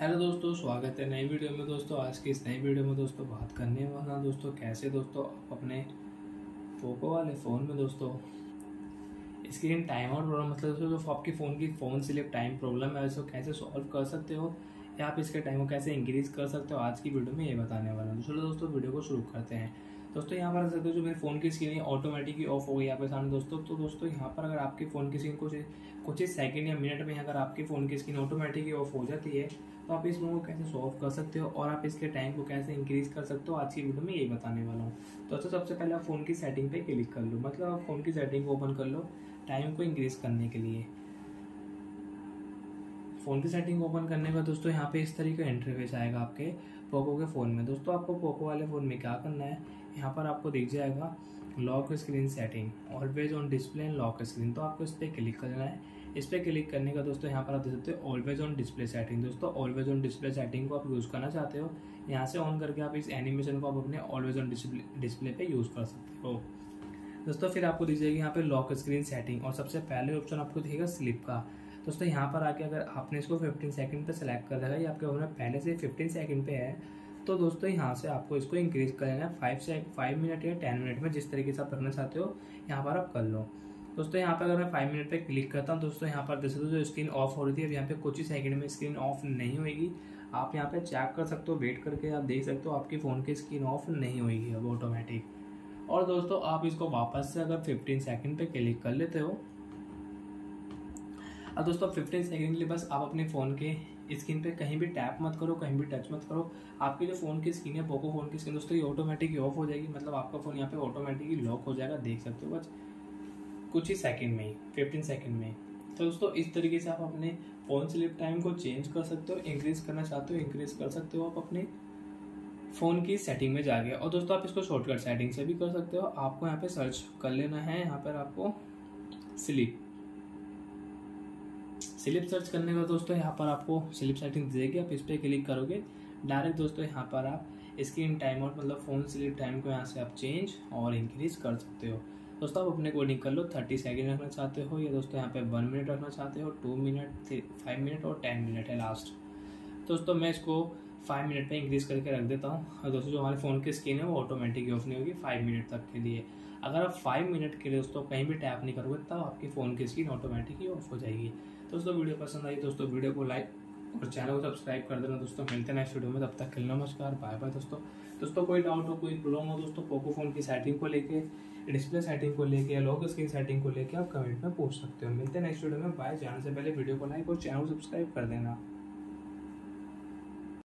Hello दोस्तों, स्वागत है नई वीडियो में दोस्तों। आज की इस नई वीडियो में दोस्तों बात करने वाला दोस्तों, कैसे दोस्तों आप अपने पोको वाले फ़ोन में दोस्तों? स्क्रीन टाइम आउट प्रॉब्लम मतलब दोस्तों, जो आपकी फ़ोन की फ़ोन स्लिप टाइम प्रॉब्लम है, उसको कैसे सॉल्व कर सकते हो? या आप इसके टाइम को कैसे इंक्रीज कर सकते हो? आज की वीडियो में ये बताने वाला हूँ। चलो दोस्तों, वीडियो को शुरू करते हैं। दोस्तों, यहाँ पर सकते हो जो मेरे फ़ोन की स्क्रीन ही ऑफ़ हो गई पे सामने दोस्तों। तो दोस्तों, यहाँ पर अगर आपके फ़ोन की स्क्रीन कुछ कुछ ही सेकंड या मिनट में अगर आपके फ़ोन की स्क्रीन ऑटोमेटिकली ऑफ़ हो जाती है तो आप इस मोड को कैसे सॉल्व कर सकते हो और आप इसके टाइम को कैसे इंक्रीज कर सकते हो, आज की वीडियो में यही बताने वाला हूँ। तो दोस्तों, सबसे पहले आप फ़ोन की सेटिंग पर क्लिक कर लो। मतलब आप फ़ोन की सेटिंग को ओपन कर लो टाइम को इंक्रीज करने के लिए। फ़ोन की सेटिंग ओपन करने का दोस्तों यहाँ पे इस तरीके का इंटरफेस आएगा आपके पोको के फ़ोन में। दोस्तों आपको पोको वाले फ़ोन में क्या करना है, यहाँ पर आपको दिख जाएगा lock screen setting always on display and lock screen तो आपको इस पर क्लिक करना है। इस पर क्लिक करने का दोस्तों यहाँ पर आप देख सकते हो ऑलवेज ऑन डिस्प्ले सेटिंग दोस्तों ऑलवेज ऑन डिस्प्ले सेटिंग को आप यूज़ करना चाहते हो, यहाँ से ऑन करके आप इस एनिमेशन को आप अपने ऑलवेज ऑन डिस्प्ले पे यूज़ कर सकते हो। दोस्तों फिर आपको दिख जाएगी यहाँ पे लॉक स्क्रीन सेटिंग और सबसे पहले ऑप्शन आपको दिखेगा स्लिप का। दोस्तों, यहाँ पर आके अगर आपने इसको 15 सेकंड पे सेलेक्ट कर रखा है या आपके फ़ोन में पहले से 15 सेकंड पे है तो दोस्तों यहाँ से आपको इसको इंक्रीज कर लेना है। फाइव से फाइव मिनट या टेन मिनट में जिस तरीके से आप रखना चाहते हो, यहाँ पर आप कर लो। दोस्तों, यहाँ पर अगर मैं फाइव मिनट पे क्लिक करता हूँ, दोस्तों, यहाँ पर जैसे जो स्क्रीन ऑफ़ हो रही थी, अब यहाँ पे कुछ ही सेकंड में स्क्रीन ऑफ़ नहीं होगी आप यहाँ पे चेक कर सकते हो वेट करके आप देख सकते हो, आपकी फ़ोन की स्क्रीन ऑफ़ नहीं होगी अब ऑटोमेटिक और दोस्तों, आप इसको वापस से अगर 15 सेकंड पे क्लिक कर लेते हो अब दोस्तों फिफ्टीन सेकेंड के लिए बस आप अपने फ़ोन के स्क्रीन पे कहीं भी टैप मत करो, कहीं भी टच मत करो। आपकी जो फ़ोन की स्क्रीन है पोको फ़ोन की स्क्रीन दोस्तों, ये ऑटोमेटिक ऑफ़ हो जाएगी। मतलब आपका फ़ोन यहाँ पे ऑटोमेटिकली लॉक हो जाएगा, देख सकते हो बस कुछ ही सेकंड में ही फिफ्टीन सेकंड में तो दोस्तों, इस तरीके से आप अपने फ़ोन स्लिप टाइम को चेंज कर सकते हो इंक्रीज करना चाहते हो इंक्रीज कर सकते हो आप अपने फ़ोन की सेटिंग में जाके। और दोस्तों, आप इसको शॉर्टकट सेटिंग से भी कर सकते हो। आपको यहाँ पे सर्च कर लेना है, यहाँ पर आपको स्लिप स्लिप सर्च करने का दोस्तों, यहाँ पर आपको स्लिप सेटिंग देगी, आप इस पर क्लिक करोगे, डायरेक्ट दोस्तों, यहाँ पर आप स्क्रीन टाइम आउट मतलब फ़ोन स्लिप टाइम को यहाँ से आप चेंज और इंक्रीज कर सकते हो। दोस्तों, आप अपने कोडिंग कर लो, थर्टी सेकेंड रखना चाहते हो, या दोस्तों, यहाँ पे वन मिनट रखना चाहते हो, टू मिनट फाइव मिनट और टेन मिनट है लास्ट। दोस्तों, मैं इसको फाइव मिनट पे इंक्रीज करके रख देता हूँ। और दोस्तों, जो हमारे फ़ोन की स्क्रीन है, वो ऑटोमेटिक ऑफ़ नहीं होगी फाइव मिनट तक के लिए। अगर आप फाइव मिनट के लिए दोस्तों कहीं भी टैप नहीं करोगे, तब आपकी फ़ोन की स्क्रीन ऑटोमेटिक ही ऑफ़ हो जाएगी। दोस्तों, वीडियो पसंद आई, दोस्तों, वीडियो को लाइक और चैनल को सब्सक्राइब कर देना। दोस्तों, मिलते हैं नेक्स्ट वीडियो में, तब तक के लिए नमस्कार बाय बाय दोस्तों। दोस्तों, कोई डाउट हो, कोई प्रॉब्लम हो, दोस्तों पोको फ़ोन की सेटिंग को लेके डिस्प्ले सेटिंग को लेके या लॉक स्क्रीन सेटिंग को लेके आप कमेंट में पूछ सकते हो। मिलते हैं नेक्स्ट वीडियो में बाय जाने से पहले वीडियो को लाइक और चैनल को सब्सक्राइब कर देना।